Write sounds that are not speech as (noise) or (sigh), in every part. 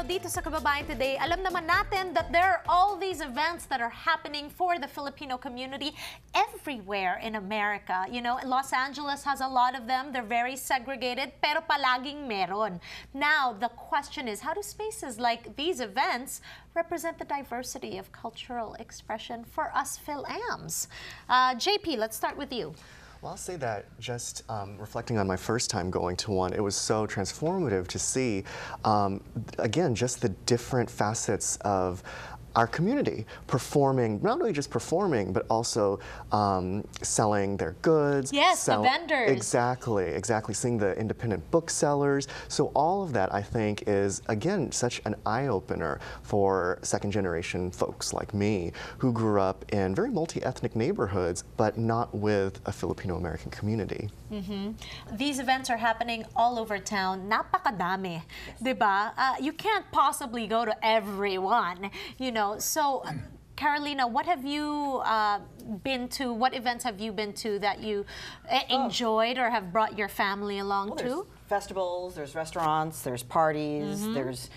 dito sa Kababayan Today, alam naman natin that there are all these events that are happening for the Filipino community everywhere in America. You know, Los Angeles has a lot of them. They're very segregated, pero palaging meron. Now, the question is, how do spaces like these events represent the diversity of cultural expression for us Phil-Ams? Uh, JP, let's start with you. Well, I'll say that just um, reflecting on my first time going to one, it was so transformative to see, um, again, just the different facets of our community performing, not only just performing, but also um, selling their goods. Yes, the vendors. Exactly, exactly. Seeing the independent booksellers. So all of that, I think, is, again, such an eye-opener for second generation folks like me who grew up in very multi-ethnic neighborhoods, but not with a Filipino-American community. Mm -hmm. These events are happening all over town. Napakadami, diba? Uh, you can't possibly go to everyone, you know know, so uh, Carolina, what have you uh, been to? What events have you been to that you uh, oh. enjoyed or have brought your family along well, to? festivals, there's restaurants, there's parties, mm -hmm. there's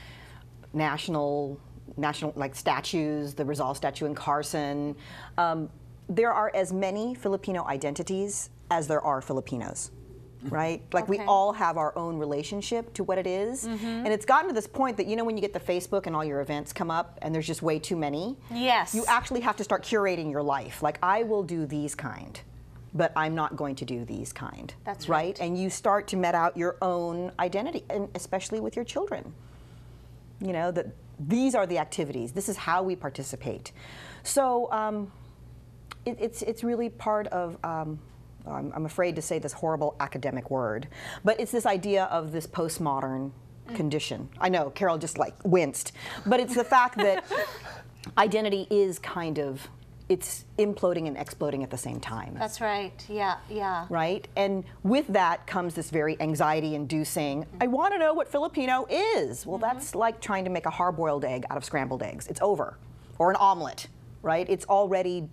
national, national like statues, the Rizal statue in Carson. Um, there are as many Filipino identities as there are Filipinos right? Like okay. we all have our own relationship to what it is. Mm -hmm. And it's gotten to this point that, you know, when you get the Facebook and all your events come up and there's just way too many? Yes. You actually have to start curating your life. Like, I will do these kind but I'm not going to do these kind. That's right. right. And you start to met out your own identity, and especially with your children. You know, that these are the activities. This is how we participate. So um, it, it's, it's really part of um, I'm, I'm afraid to say this horrible academic word, but it's this idea of this postmodern mm. condition. I know, Carol just like winced, but it's the fact that (laughs) identity is kind of it's imploding and exploding at the same time. That's right. Yeah, yeah. Right? And with that comes this very anxiety inducing, I want to know what Filipino is. Well, mm -hmm. that's like trying to make a hard-boiled egg out of scrambled eggs. It's over. Or an omelet, right? It's already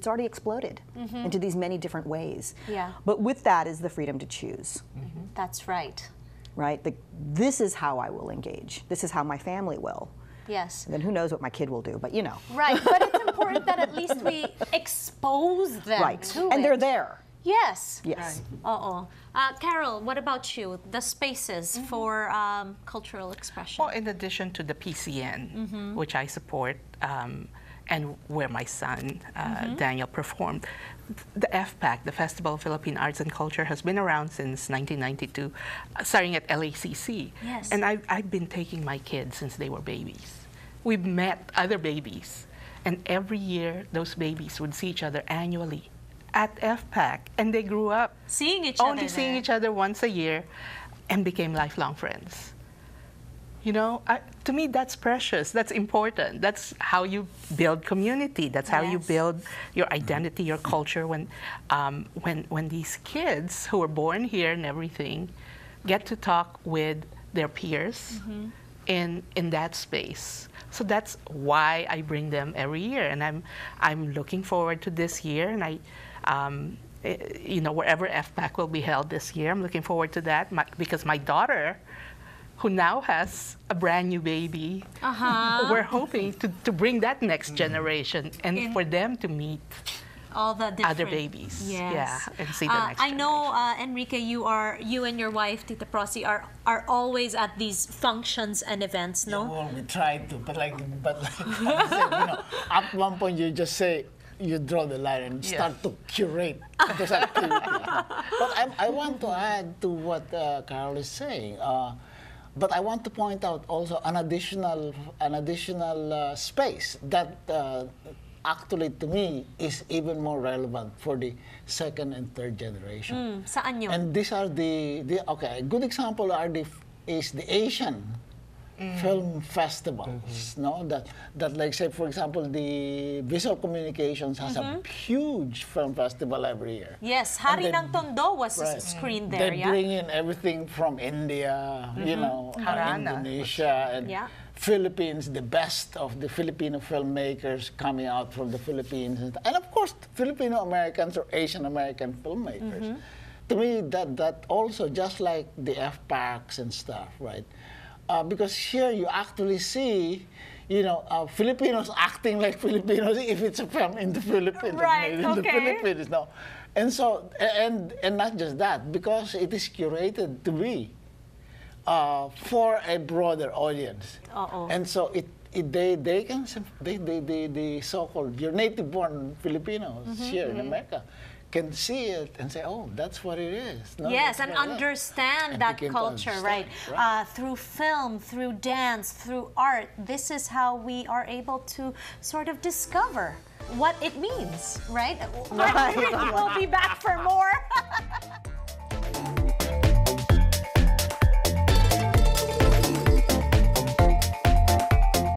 it's already exploded mm -hmm. into these many different ways. Yeah. But with that is the freedom to choose. Mm -hmm. That's right. Right? The, this is how I will engage. This is how my family will. Yes. And then who knows what my kid will do, but you know. Right, but it's (laughs) important that at least we expose them right. to and it. they're there. Yes. Yes. Right. Uh-oh. Uh, Carol, what about you? The spaces mm -hmm. for um, cultural expression? Well, in addition to the PCN, mm -hmm. which I support, um, and where my son, uh, mm -hmm. Daniel, performed. The FPAC, the Festival of Philippine Arts and Culture, has been around since 1992, uh, starting at LACC. Yes. And I've, I've been taking my kids since they were babies. We've met other babies, and every year those babies would see each other annually at FPAC, and they grew up seeing each only other seeing there. each other once a year, and became lifelong friends. You know, I, to me, that's precious. That's important. That's how you build community. That's how yes. you build your identity, your culture. When, um, when, when these kids who were born here and everything get to talk with their peers mm -hmm. in, in that space. So that's why I bring them every year. And I'm, I'm looking forward to this year. And I, um, eh, you know, wherever FPAC will be held this year, I'm looking forward to that my, because my daughter who now has a brand new baby. Uh-huh. We're hoping to, to bring that next generation and In for them to meet all the other babies. Yes. Yeah, and see the uh, next. I know, uh, Enrique, you are you and your wife Tita Prosy are are always at these functions and events. No. Yeah, well, we try to, but like, but like said, (laughs) you know, at one point you just say you draw the line and start yeah. to curate those activities. but I, I want to add to what uh, Carol is saying. Uh, but I want to point out also an additional, an additional uh, space that uh, actually to me is even more relevant for the second and third generation. Mm, saan yun? And these are the, the okay, good example are the, is the Asian. Film festivals, mm -hmm. no? That, that like say, for example, the Visual Communications has -hmm. a mm-hmm. huge film festival every year. Yes, Hari they, ng Tondo was right. screened there, They yeah? bring in everything from India, you mm-hmm. know, uh, Indonesia, and yeah. Philippines, the best of the Filipino filmmakers coming out from the Philippines, and of course, Filipino Americans or Asian American filmmakers. Mm -hmm. To me, that that also just like the FPACs and stuff, right? Uh, because here you actually see. You know, uh, Filipinos (laughs) acting like Filipinos if it's a film in the Philippines, Right, in the. Philippines, no. And so, and and not just that, because it is curated to be uh, for a broader audience. Uh-oh. And so it, it they they can they they, they, they so-called your native-born Filipinos Mm-hmm, here in America can see it and say, oh, that's what it is. No, Yes, and what it is." understand And that begin to culture, right? right. Uh, through film, through dance, through art. This is how we are able to sort of discover what it means, right? (laughs) Right. we'll be back for more. (laughs)